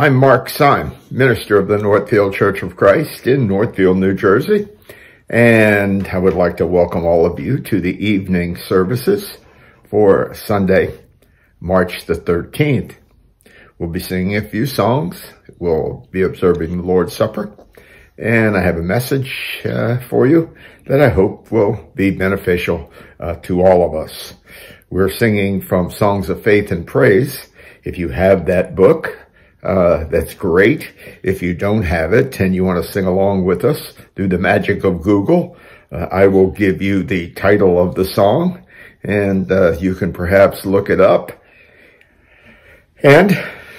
I'm Mark Syme, minister of the Northfield Church of Christ in Northfield, New Jersey. And I would like to welcome all of you to the evening services for Sunday, March the 13th. We'll be singing a few songs. We'll be observing the Lord's Supper. And I have a message uh, for you that I hope will be beneficial uh, to all of us. We're singing from Songs of Faith and Praise. If you have that book, uh, that's great. If you don't have it and you want to sing along with us through the magic of Google, uh, I will give you the title of the song and uh, you can perhaps look it up and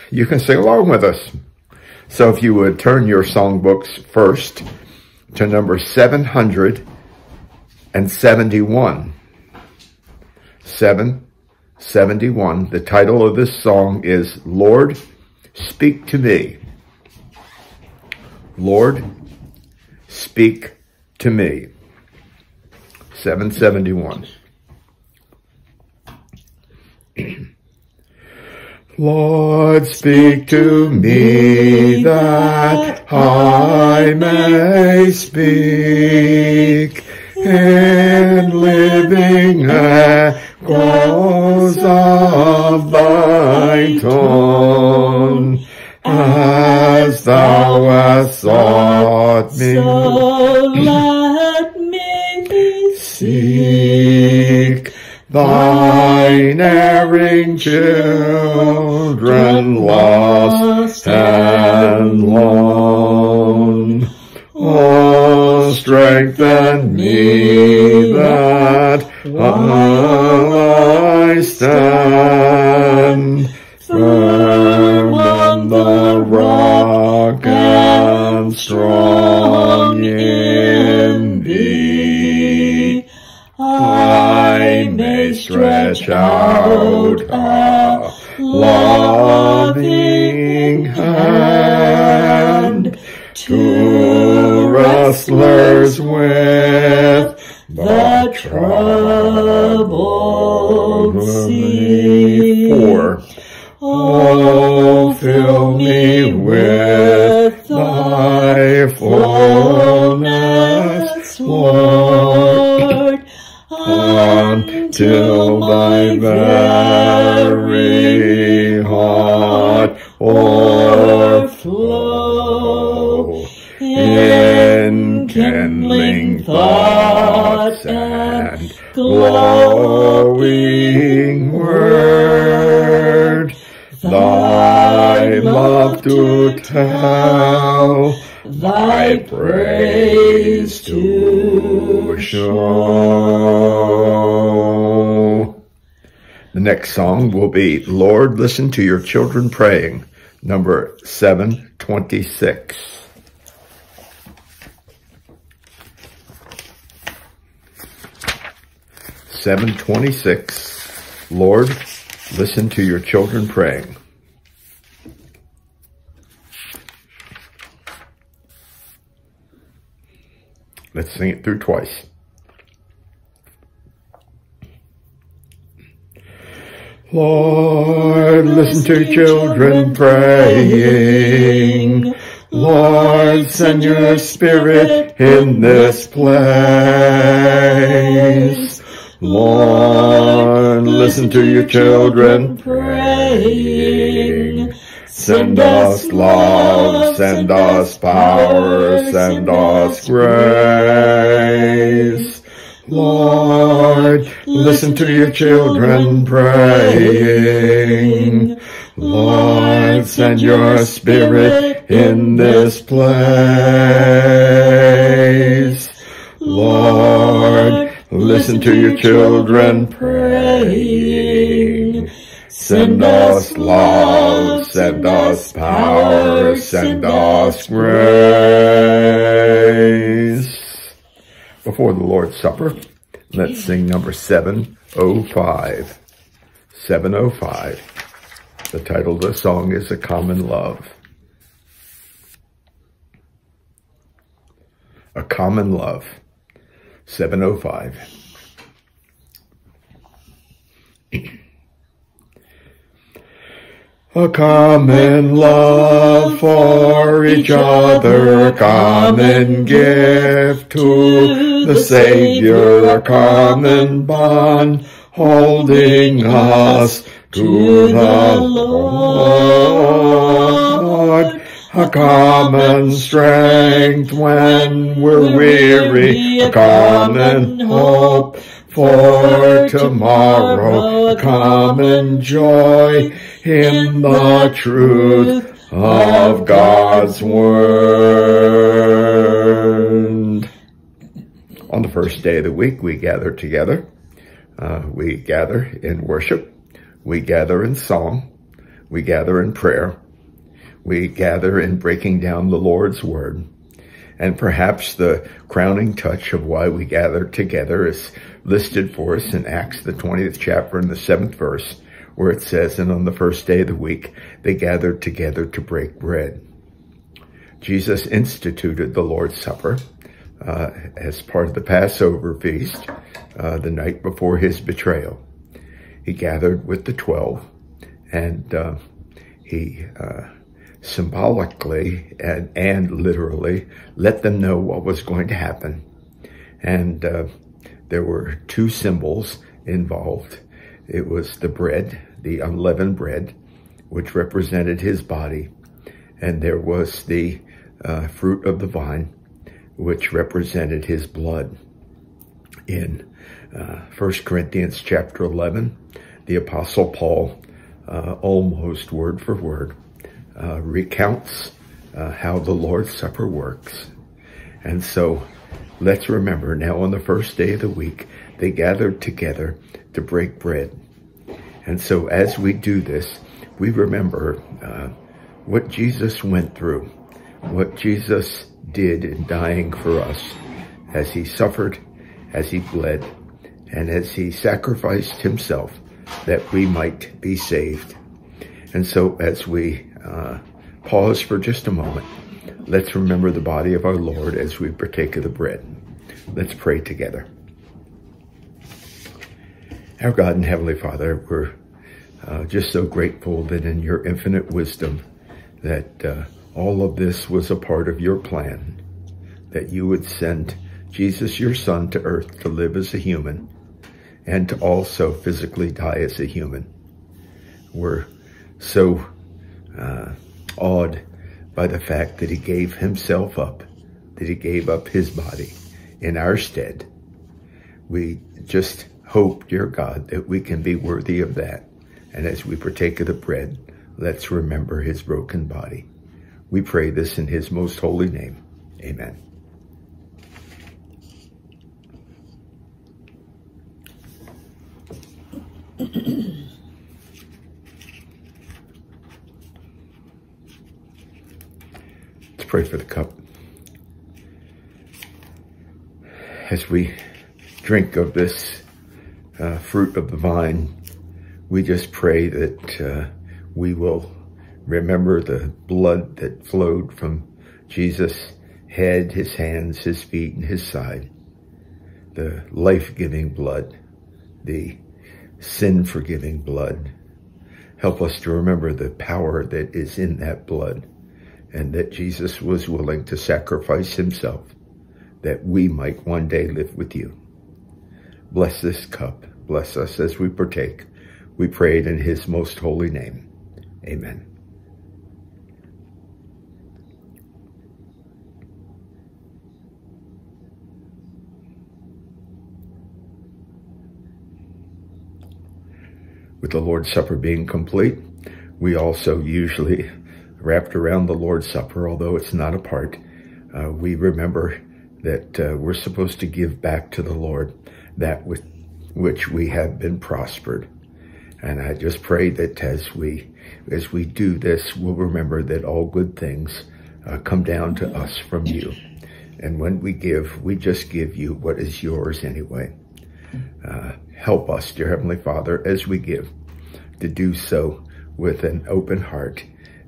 you can sing along with us. So if you would turn your songbooks first to number 771. 771. The title of this song is Lord, Speak to me. Lord, speak to me. 771. Lord, speak to me that I may speak in living echoes of thy tone as thou hast sought me. So let me Seek thine erring children lost and lone. Strengthen me that while I stand firm on the rock and strong next song will be Lord, Listen to Your Children Praying, number 726. Seven twenty-six. Lord, listen to your children praying. Let's sing it through twice. Lord, listen to children praying. Lord, send your spirit in this place. Lord, listen to your children praying. Send us love, send us power, send us grace. Lord, listen to your children praying. Lord, send your spirit in this place. Lord, listen to your children praying. Send us love, send us power, send us grace. Before the Lord's Supper, let's sing number 705. 705. The title of the song is A Common Love. A Common Love. 705. A common love for each other, a common gift to the Savior, a common bond holding us to the Lord. A common strength when we're weary, a common hope for tomorrow, come and joy in the truth of God's word. On the first day of the week, we gather together. Uh, we gather in worship. We gather in song. We gather in prayer. We gather in breaking down the Lord's word. And perhaps the crowning touch of why we gather together is listed for us in Acts, the 20th chapter and the seventh verse, where it says, and on the first day of the week, they gathered together to break bread. Jesus instituted the Lord's Supper uh, as part of the Passover feast uh, the night before his betrayal. He gathered with the twelve and uh, he uh, symbolically and, and literally let them know what was going to happen. And uh, there were two symbols involved. It was the bread, the unleavened bread, which represented his body. And there was the uh, fruit of the vine, which represented his blood. In uh, 1 Corinthians chapter 11, the Apostle Paul, uh, almost word for word, uh, recounts uh, how the Lord's Supper works. And so let's remember now on the first day of the week, they gathered together to break bread. And so as we do this, we remember uh, what Jesus went through, what Jesus did in dying for us as he suffered, as he bled, and as he sacrificed himself that we might be saved. And so as we uh, pause for just a moment, let's remember the body of our Lord as we partake of the bread. Let's pray together. Our God and Heavenly Father, we're uh, just so grateful that in your infinite wisdom that uh, all of this was a part of your plan, that you would send Jesus, your son, to earth to live as a human and to also physically die as a human. We're so uh, awed by the fact that he gave himself up, that he gave up his body in our stead. We just hope, dear God, that we can be worthy of that. And as we partake of the bread, let's remember his broken body. We pray this in his most holy name. Amen. pray for the cup. As we drink of this uh, fruit of the vine, we just pray that uh, we will remember the blood that flowed from Jesus' head, his hands, his feet, and his side. The life-giving blood, the sin-forgiving blood. Help us to remember the power that is in that blood and that Jesus was willing to sacrifice himself that we might one day live with you. Bless this cup. Bless us as we partake. We pray it in his most holy name. Amen. With the Lord's Supper being complete, we also usually wrapped around the Lord's Supper, although it's not a part, uh, we remember that uh, we're supposed to give back to the Lord that with which we have been prospered. And I just pray that as we as we do this, we'll remember that all good things uh, come down to us from you. And when we give, we just give you what is yours anyway. Uh, help us, dear Heavenly Father, as we give, to do so with an open heart,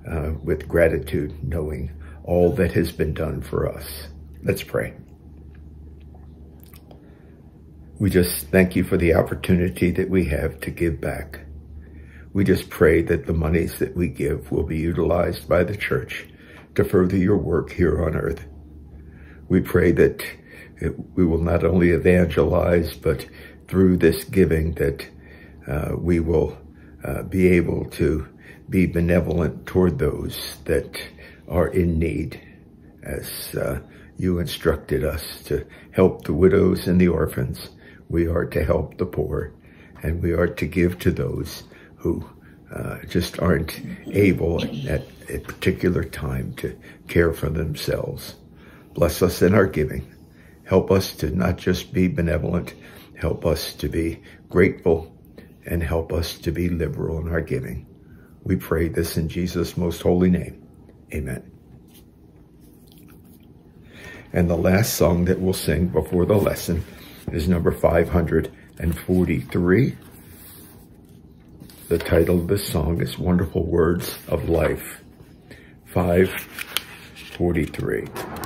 uh, with gratitude, knowing all that has been done for us. Let's pray. We just thank you for the opportunity that we have to give back. We just pray that the monies that we give will be utilized by the church to further your work here on earth. We pray that we will not only evangelize, but through this giving that uh, we will uh, be able to be benevolent toward those that are in need as uh, you instructed us to help the widows and the orphans. We are to help the poor and we are to give to those who uh, just aren't able at a particular time to care for themselves. Bless us in our giving. Help us to not just be benevolent, help us to be grateful, and help us to be liberal in our giving. We pray this in Jesus' most holy name. Amen. And the last song that we'll sing before the lesson is number 543. The title of this song is Wonderful Words of Life. 543.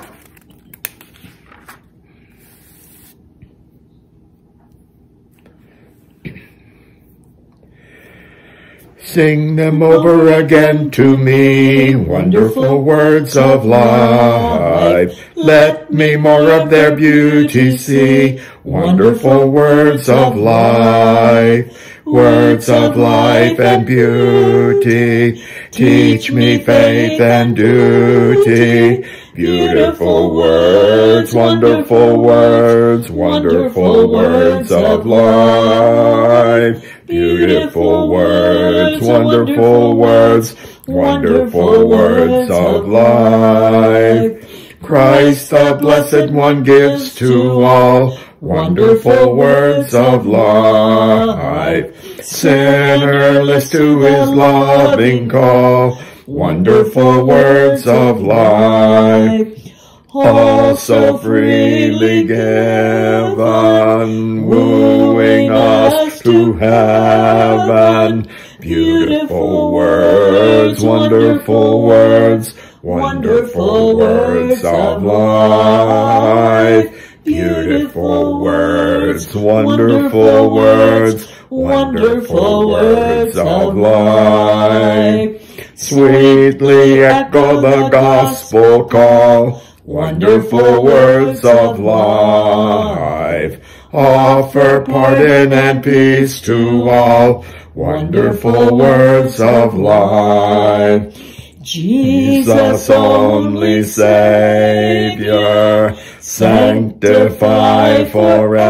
Sing them over again to me, wonderful words of life. Let me more of their beauty see, wonderful words of life. Words of life and beauty, teach me faith and duty. Beautiful words, wonderful words, wonderful words of life. Beautiful words, wonderful words, wonderful words of life. Christ the Blessed One gives to all wonderful words of life. Sinner list to his loving call, wonderful words of life also freely given, wooing us to heaven. Beautiful words, wonderful words, wonderful words of life. Beautiful words, wonderful words, wonderful words of life. Sweetly echo the gospel call Wonderful words of life offer pardon and peace to all. Wonderful words of life. Jesus only Savior, sanctify forever.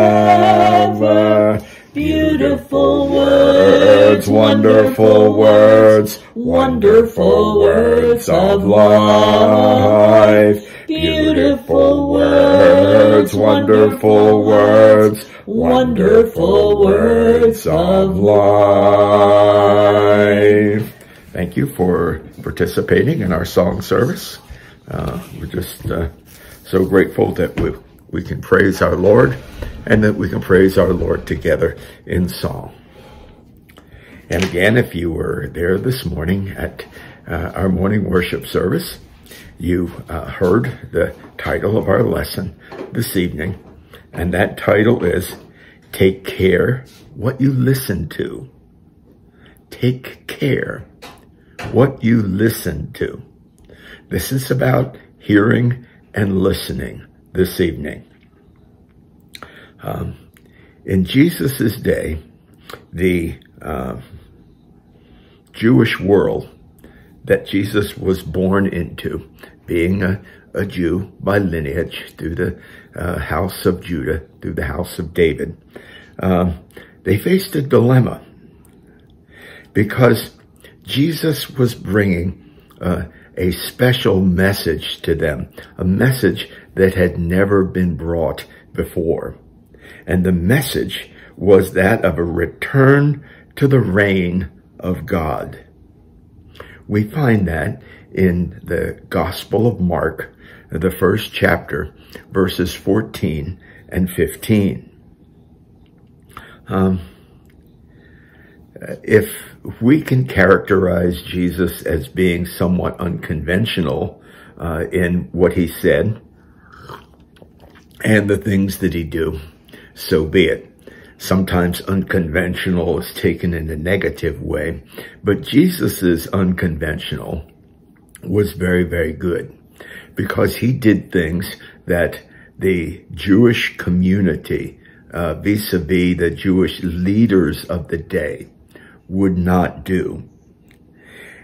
Beautiful words, wonderful words, wonderful words of life. Beautiful words, wonderful words, wonderful words of life. Thank you for participating in our song service. Uh, we're just uh, so grateful that we, we can praise our Lord and that we can praise our Lord together in song. And again, if you were there this morning at uh, our morning worship service, you uh, heard the title of our lesson this evening, and that title is Take Care What You Listen to. Take care what you listen to. This is about hearing and listening this evening. Um, in Jesus' day, the uh, Jewish world that Jesus was born into, being a, a Jew by lineage through the uh, house of Judah, through the house of David. Um, they faced a dilemma because Jesus was bringing uh, a special message to them, a message that had never been brought before. And the message was that of a return to the reign of God. We find that in the Gospel of Mark, the first chapter, verses 14 and 15. Um, if we can characterize Jesus as being somewhat unconventional uh, in what he said and the things that he do, so be it. Sometimes unconventional is taken in a negative way, but Jesus's unconventional was very, very good because he did things that the Jewish community, uh, vis-a-vis -vis the Jewish leaders of the day, would not do.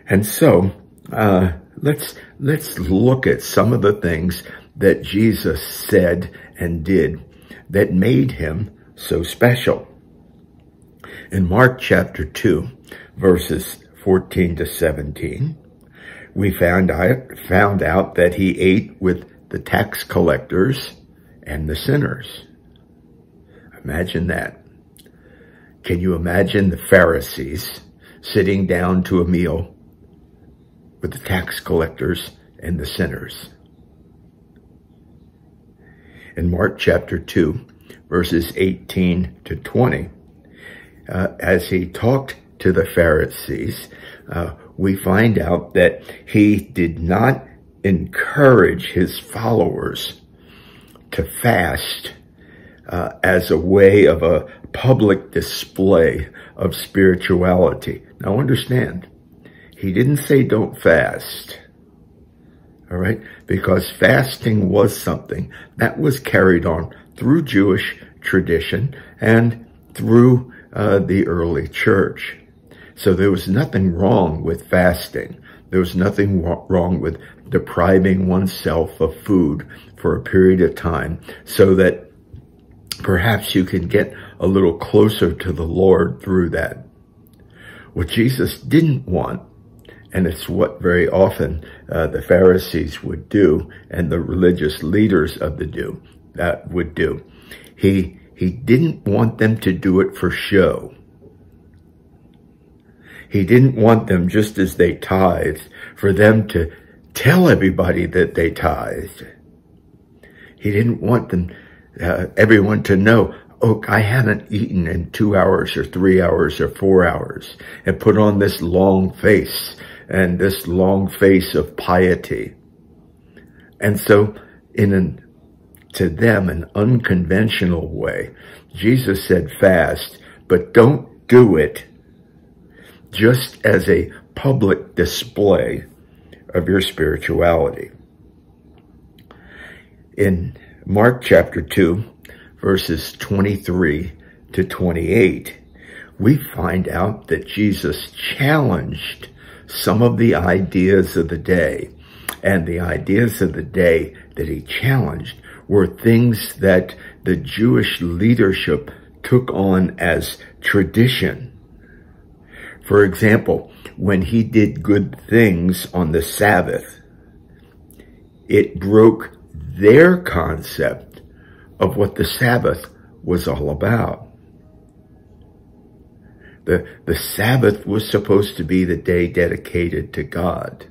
And so, uh, let's, let's look at some of the things that Jesus said and did that made him so special. In Mark chapter 2, verses 14 to 17, we found out, found out that he ate with the tax collectors and the sinners. Imagine that. Can you imagine the Pharisees sitting down to a meal with the tax collectors and the sinners? In Mark chapter 2, verses 18 to 20, uh, as he talked to the Pharisees, uh, we find out that he did not encourage his followers to fast uh, as a way of a public display of spirituality. Now understand, he didn't say don't fast. All right? Because fasting was something that was carried on through Jewish tradition and through uh, the early church. So there was nothing wrong with fasting. There was nothing wrong with depriving oneself of food for a period of time so that perhaps you can get a little closer to the Lord through that. What Jesus didn't want, and it's what very often uh, the Pharisees would do and the religious leaders of the do uh, would do. He he didn't want them to do it for show. He didn't want them, just as they tithed, for them to tell everybody that they tithed. He didn't want them uh, everyone to know, oh, I haven't eaten in two hours or three hours or four hours and put on this long face and this long face of piety. And so in an, to them, an unconventional way, Jesus said fast, but don't do it just as a public display of your spirituality. In Mark chapter 2, verses 23 to 28, we find out that Jesus challenged some of the ideas of the day. And the ideas of the day that he challenged were things that the Jewish leadership took on as tradition. For example, when he did good things on the Sabbath, it broke their concept of what the Sabbath was all about. The, the Sabbath was supposed to be the day dedicated to God.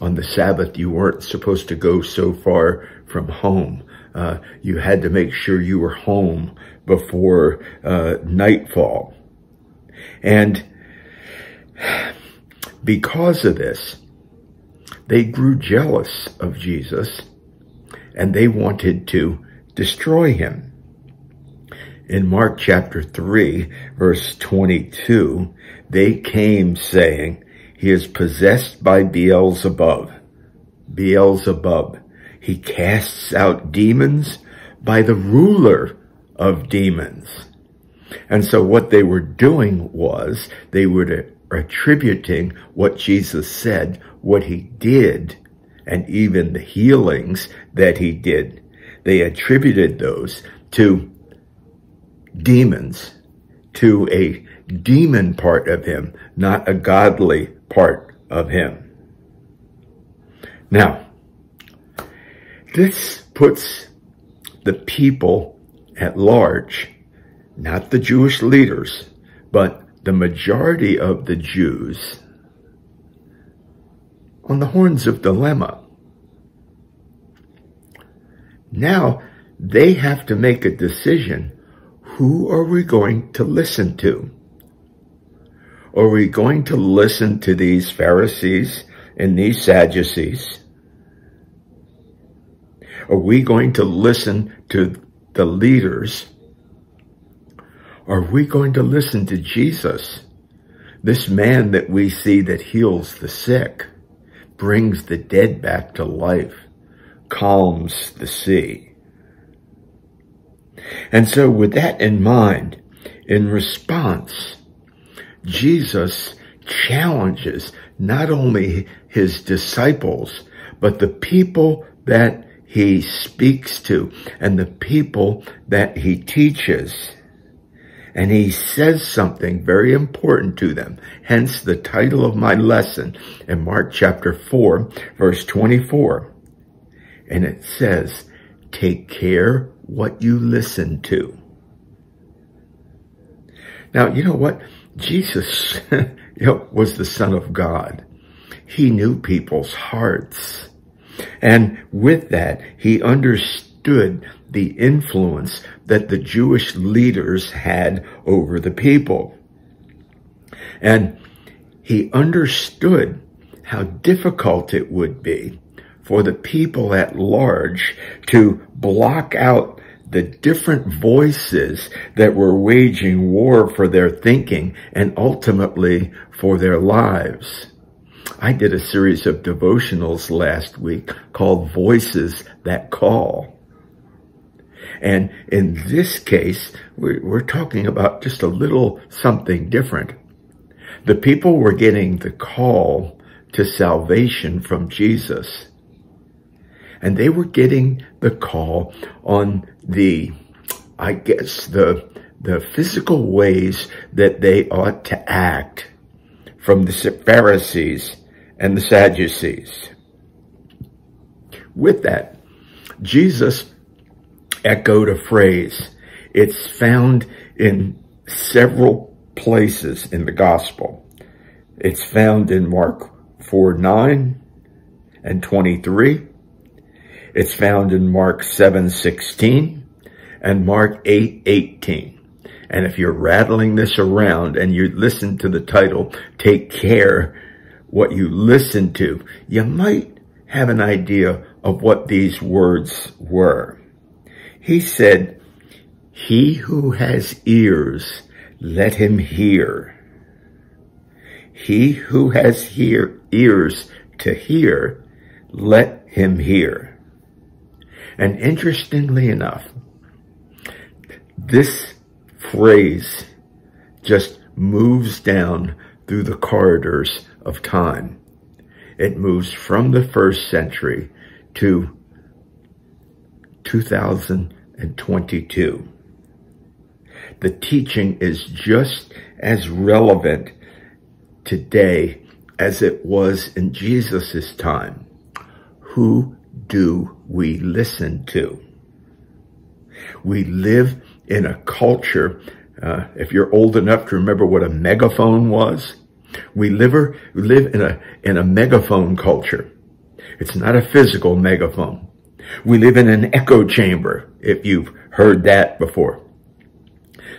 On the Sabbath, you weren't supposed to go so far from home. Uh, you had to make sure you were home before uh, nightfall. And because of this, they grew jealous of Jesus and they wanted to destroy him. In Mark chapter 3, verse 22, they came saying, he is possessed by Beelzebub. Beelzebub. He casts out demons by the ruler of demons. And so what they were doing was they were attributing what Jesus said, what he did, and even the healings that he did, they attributed those to demons, to a demon part of him, not a godly part of him. Now, this puts the people at large, not the Jewish leaders, but the majority of the Jews on the horns of dilemma. Now they have to make a decision. Who are we going to listen to? Are we going to listen to these Pharisees and these Sadducees? Are we going to listen to the leaders? Are we going to listen to Jesus? This man that we see that heals the sick, brings the dead back to life, calms the sea. And so with that in mind, in response, Jesus challenges not only his disciples, but the people that he speaks to and the people that he teaches. And he says something very important to them. Hence the title of my lesson in Mark chapter 4, verse 24. And it says, take care what you listen to. Now, you know what? Jesus you know, was the son of God. He knew people's hearts. And with that, he understood the influence that the Jewish leaders had over the people. And he understood how difficult it would be for the people at large to block out the different voices that were waging war for their thinking and ultimately for their lives. I did a series of devotionals last week called Voices That Call. And in this case, we're, talking about just a little something different. The people were getting the call to salvation from Jesus and they were getting the call on the, I guess, the, the physical ways that they ought to act from the Pharisees and the Sadducees. With that, Jesus echoed a phrase. It's found in several places in the gospel. It's found in Mark 4, 9 and 23. It's found in Mark 7:16 and Mark 8, And if you're rattling this around and you listen to the title, take care what you listen to, you might have an idea of what these words were. He said, he who has ears, let him hear. He who has hear, ears to hear, let him hear. And interestingly enough, this phrase just moves down through the corridors of time. It moves from the first century to 2022. The teaching is just as relevant today as it was in Jesus' time. Who do we listen to? We live in a culture, uh, if you're old enough to remember what a megaphone was, we live, we live in a, in a megaphone culture. It's not a physical megaphone. We live in an echo chamber, if you've heard that before.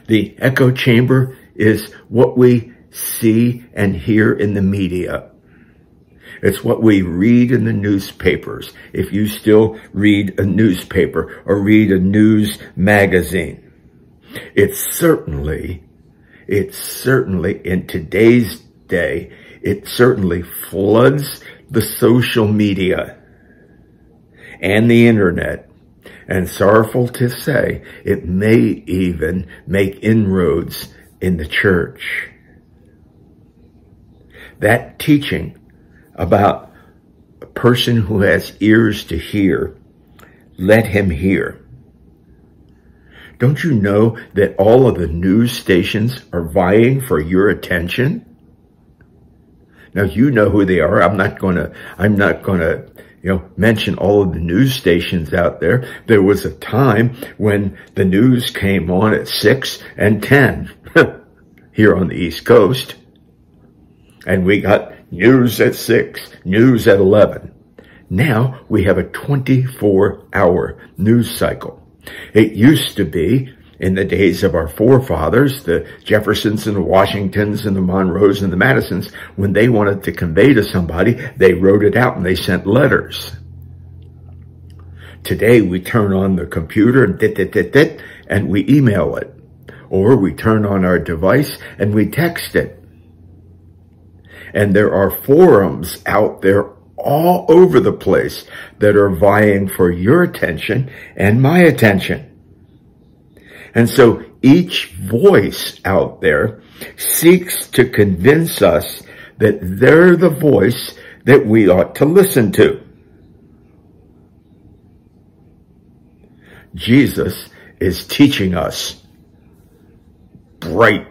The echo chamber is what we see and hear in the media. It's what we read in the newspapers. If you still read a newspaper or read a news magazine, it's certainly, it's certainly in today's day, it certainly floods the social media and the internet. And sorrowful to say, it may even make inroads in the church. That teaching about a person who has ears to hear, let him hear. Don't you know that all of the news stations are vying for your attention? Now you know who they are. I'm not going to, I'm not going to, you know, mention all of the news stations out there. There was a time when the news came on at six and 10 here on the East Coast. And we got news at 6, news at 11. Now we have a 24 hour news cycle. It used to be in the days of our forefathers, the Jeffersons and the Washingtons and the Monroes and the Madisons, when they wanted to convey to somebody, they wrote it out and they sent letters. Today we turn on the computer and dit, dit, dit, dit, and we email it. or we turn on our device and we text it. And there are forums out there all over the place that are vying for your attention and my attention. And so each voice out there seeks to convince us that they're the voice that we ought to listen to. Jesus is teaching us bright,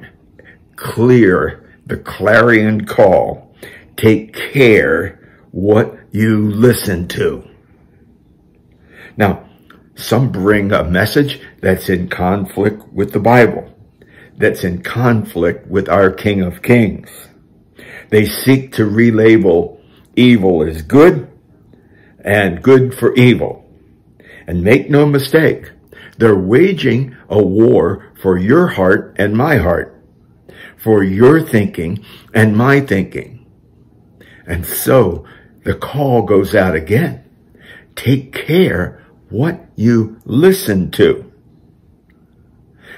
clear, the clarion call. Take care what you listen to. Now, some bring a message that's in conflict with the Bible, that's in conflict with our King of Kings. They seek to relabel evil as good and good for evil. And make no mistake, they're waging a war for your heart and my heart, for your thinking and my thinking. And so the call goes out again. Take care what you listen to.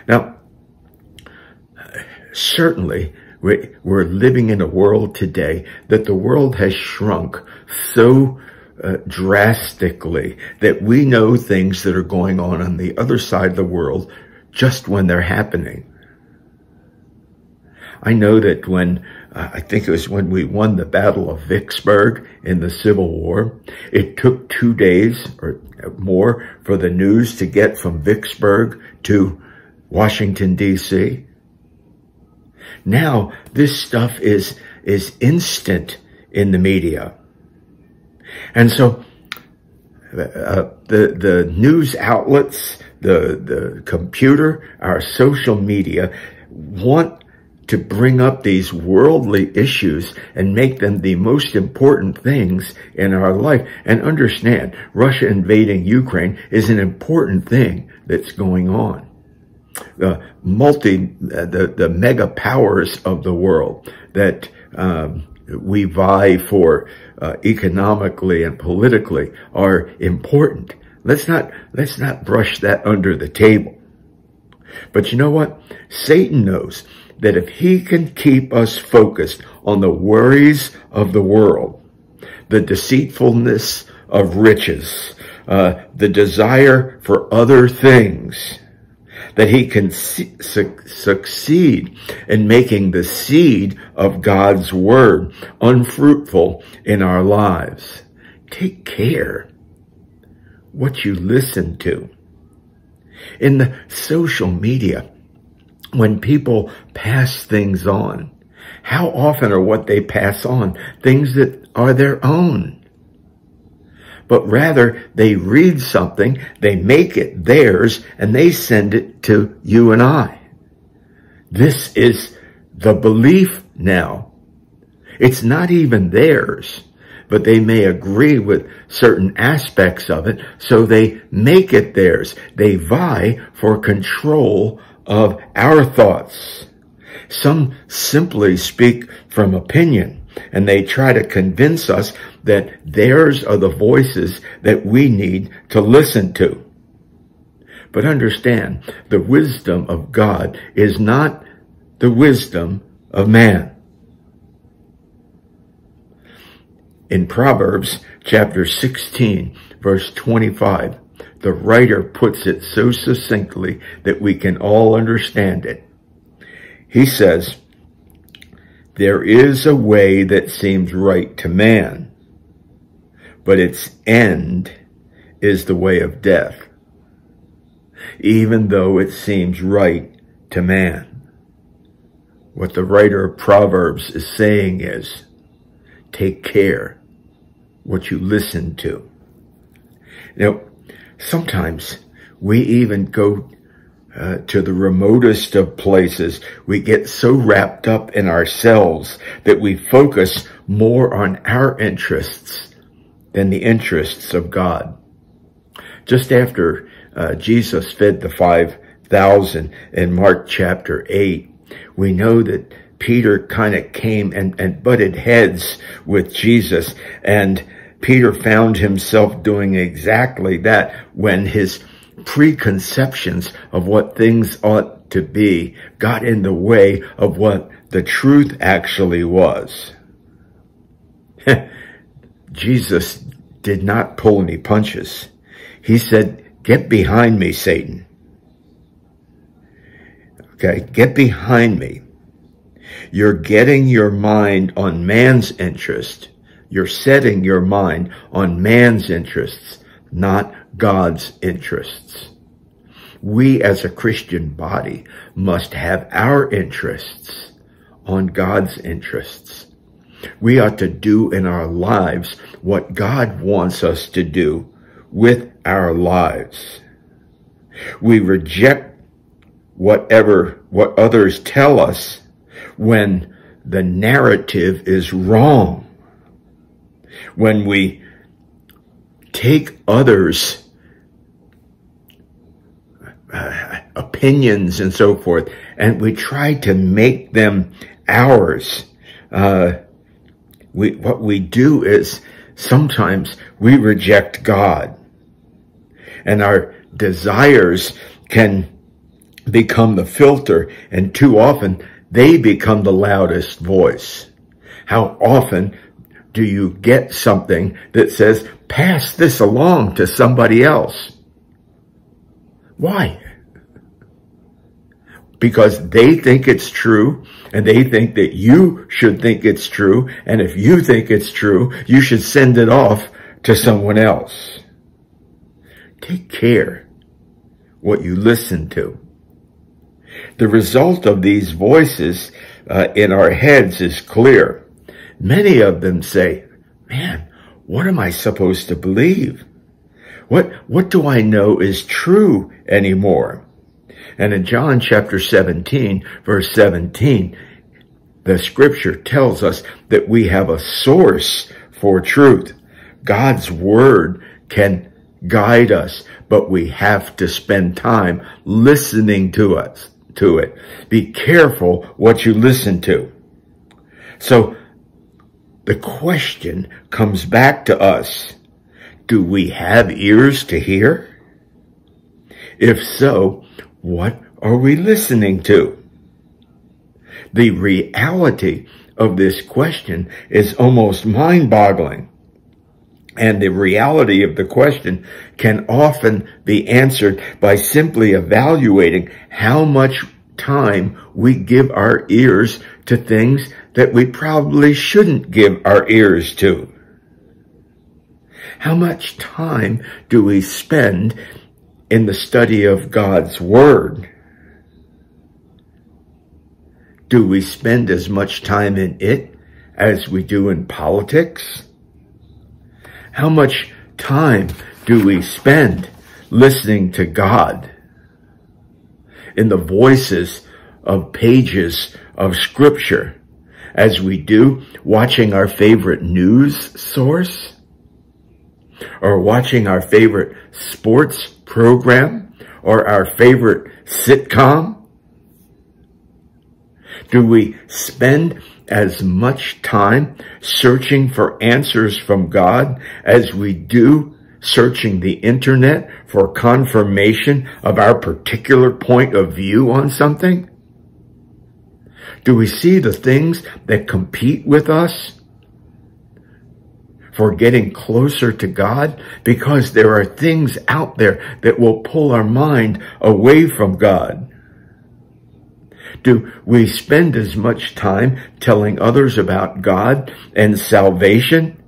Now, certainly we're living in a world today that the world has shrunk so uh, drastically that we know things that are going on on the other side of the world just when they're happening. I know that when, uh, I think it was when we won the Battle of Vicksburg in the Civil War, it took two days or more for the news to get from Vicksburg to Washington, D.C. Now, this stuff is, is instant in the media. And so uh, the, the news outlets, the, the computer, our social media want to bring up these worldly issues and make them the most important things in our life. And understand, Russia invading Ukraine is an important thing that's going on. The multi, uh, the, the mega powers of the world that um, we vie for uh, economically and politically are important. Let's not, let's not brush that under the table. But you know what? Satan knows that if he can keep us focused on the worries of the world, the deceitfulness of riches, uh, the desire for other things, that he can su succeed in making the seed of God's word unfruitful in our lives. Take care what you listen to. In the social media, when people pass things on, how often are what they pass on things that are their own? but rather they read something, they make it theirs, and they send it to you and I. This is the belief now. It's not even theirs, but they may agree with certain aspects of it, so they make it theirs. They vie for control of our thoughts. Some simply speak from opinion and they try to convince us that theirs are the voices that we need to listen to. But understand, the wisdom of God is not the wisdom of man. In Proverbs chapter 16, verse 25, the writer puts it so succinctly that we can all understand it. He says, there is a way that seems right to man, but its end is the way of death, even though it seems right to man. What the writer of Proverbs is saying is, take care what you listen to. Now, sometimes we even go uh, to the remotest of places. We get so wrapped up in ourselves that we focus more on our interests than the interests of God. Just after uh, Jesus fed the 5,000 in Mark chapter 8, we know that Peter kind of came and, and butted heads with Jesus and Peter found himself doing exactly that when his preconceptions of what things ought to be got in the way of what the truth actually was. Jesus did not pull any punches. He said, get behind me, Satan. Okay, get behind me. You're getting your mind on man's interest. You're setting your mind on man's interests, not God's interests. We as a Christian body must have our interests on God's interests. We ought to do in our lives what God wants us to do with our lives. We reject whatever, what others tell us when the narrative is wrong. When we take others' uh, opinions and so forth, and we try to make them ours. Uh, we, what we do is sometimes we reject God and our desires can become the filter and too often they become the loudest voice. How often do you get something that says, pass this along to somebody else? Why? Because they think it's true and they think that you should think it's true. And if you think it's true, you should send it off to someone else. Take care what you listen to. The result of these voices uh, in our heads is clear. Many of them say, man, what am I supposed to believe? What, what do I know is true anymore? And in John chapter 17, verse 17, the scripture tells us that we have a source for truth. God's word can guide us, but we have to spend time listening to us, to it. Be careful what you listen to. So the question comes back to us. Do we have ears to hear? If so, what are we listening to? The reality of this question is almost mind-boggling. And the reality of the question can often be answered by simply evaluating how much time we give our ears to things that we probably shouldn't give our ears to. How much time do we spend in the study of God's Word? Do we spend as much time in it as we do in politics? How much time do we spend listening to God in the voices of pages of scripture as we do watching our favorite news source or watching our favorite sports program or our favorite sitcom? Do we spend as much time searching for answers from God as we do searching the internet for confirmation of our particular point of view on something? Do we see the things that compete with us for getting closer to God? Because there are things out there that will pull our mind away from God. Do we spend as much time telling others about God and salvation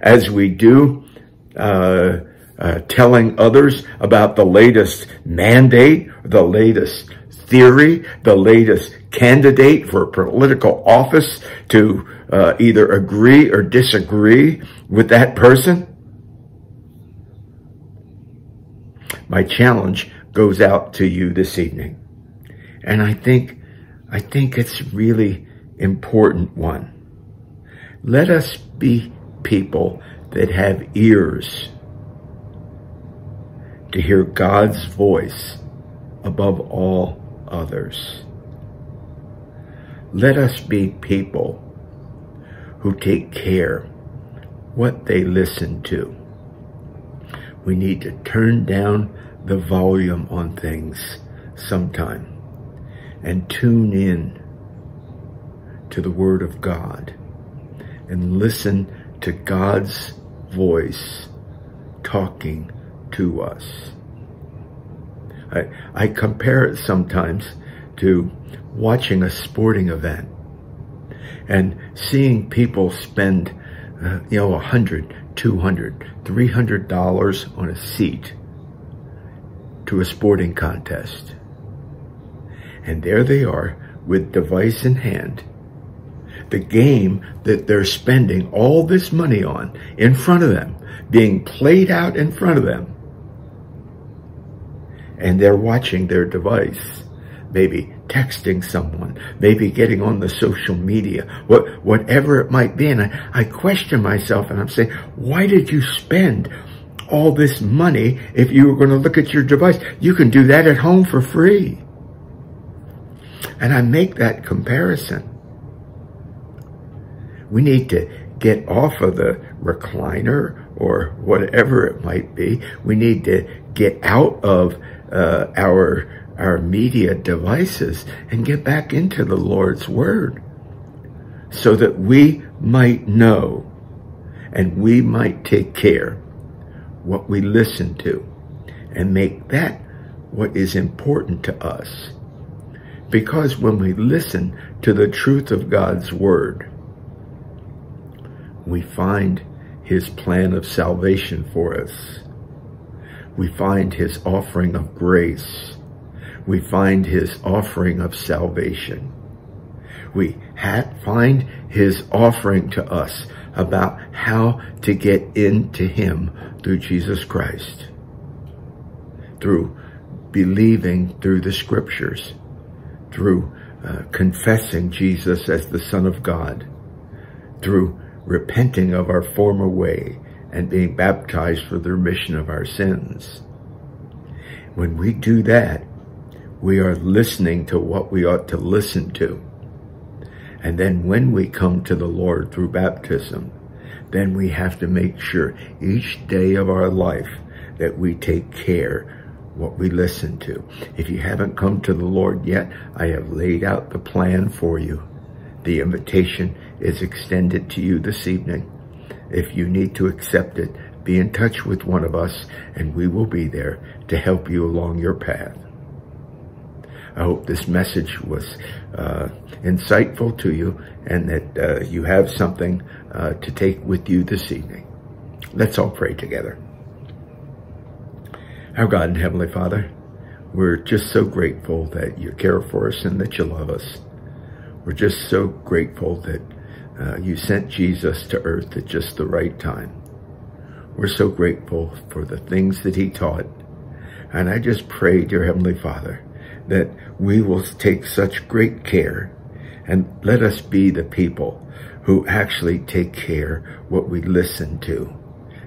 as we do uh, uh, telling others about the latest mandate, the latest theory, the latest candidate for political office to uh, either agree or disagree with that person? My challenge goes out to you this evening. And I think I think it's really important one. Let us be people that have ears to hear God's voice above all others. Let us be people who take care what they listen to. We need to turn down the volume on things sometime and tune in to the Word of God and listen to God's voice talking to us. I, I compare it sometimes to watching a sporting event and seeing people spend, uh, you know, a hundred, two hundred, three hundred dollars on a seat to a sporting contest. And there they are with device in hand. The game that they're spending all this money on in front of them, being played out in front of them. And they're watching their device, maybe texting someone, maybe getting on the social media, what, whatever it might be. And I, I question myself and I'm saying, why did you spend all this money if you were going to look at your device? You can do that at home for free. And I make that comparison. We need to get off of the recliner or whatever it might be. We need to get out of uh, our our media devices and get back into the Lord's Word so that we might know and we might take care what we listen to and make that what is important to us. Because when we listen to the truth of God's Word, we find His plan of salvation for us. We find His offering of grace. We find His offering of salvation. We find His offering to us about how to get into Him through Jesus Christ. Through believing through the scriptures through uh, confessing Jesus as the Son of God, through repenting of our former way and being baptized for the remission of our sins. When we do that, we are listening to what we ought to listen to. And then when we come to the Lord through baptism, then we have to make sure each day of our life that we take care what we listen to. If you haven't come to the Lord yet, I have laid out the plan for you. The invitation is extended to you this evening. If you need to accept it, be in touch with one of us and we will be there to help you along your path. I hope this message was uh, insightful to you and that uh, you have something uh, to take with you this evening. Let's all pray together. Our God and Heavenly Father, we're just so grateful that you care for us and that you love us. We're just so grateful that uh, you sent Jesus to earth at just the right time. We're so grateful for the things that he taught. And I just pray, dear Heavenly Father, that we will take such great care and let us be the people who actually take care what we listen to.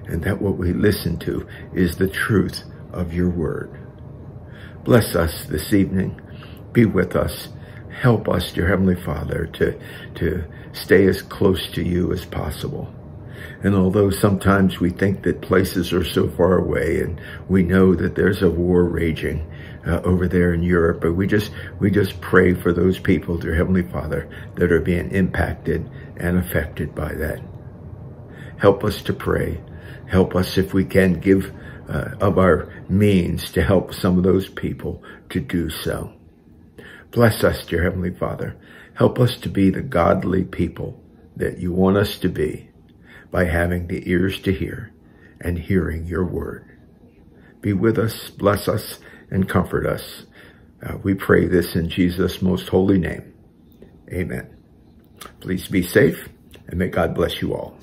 And that what we listen to is the truth of your word. Bless us this evening. Be with us. Help us, dear Heavenly Father, to, to stay as close to you as possible. And although sometimes we think that places are so far away and we know that there's a war raging uh, over there in Europe, but we just, we just pray for those people, dear Heavenly Father, that are being impacted and affected by that. Help us to pray. Help us if we can give uh, of our means to help some of those people to do so. Bless us, dear Heavenly Father. Help us to be the godly people that you want us to be by having the ears to hear and hearing your word. Be with us, bless us, and comfort us. Uh, we pray this in Jesus' most holy name. Amen. Please be safe, and may God bless you all.